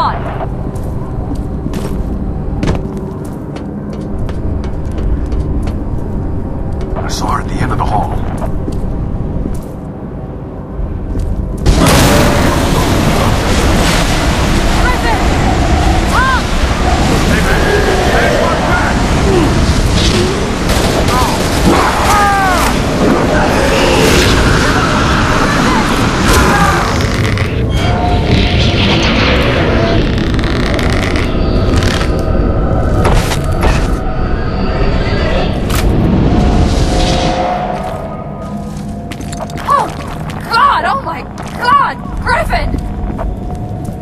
Come on. I saw her at the end of the hall.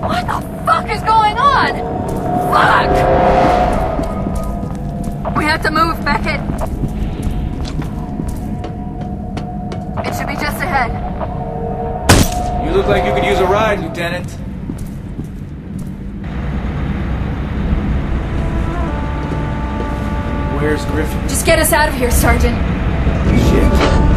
What the fuck is going on? Fuck! We have to move, Beckett. It should be just ahead. You look like you could use a ride, Lieutenant. Where's Griffin? Just get us out of here, Sergeant. Shit.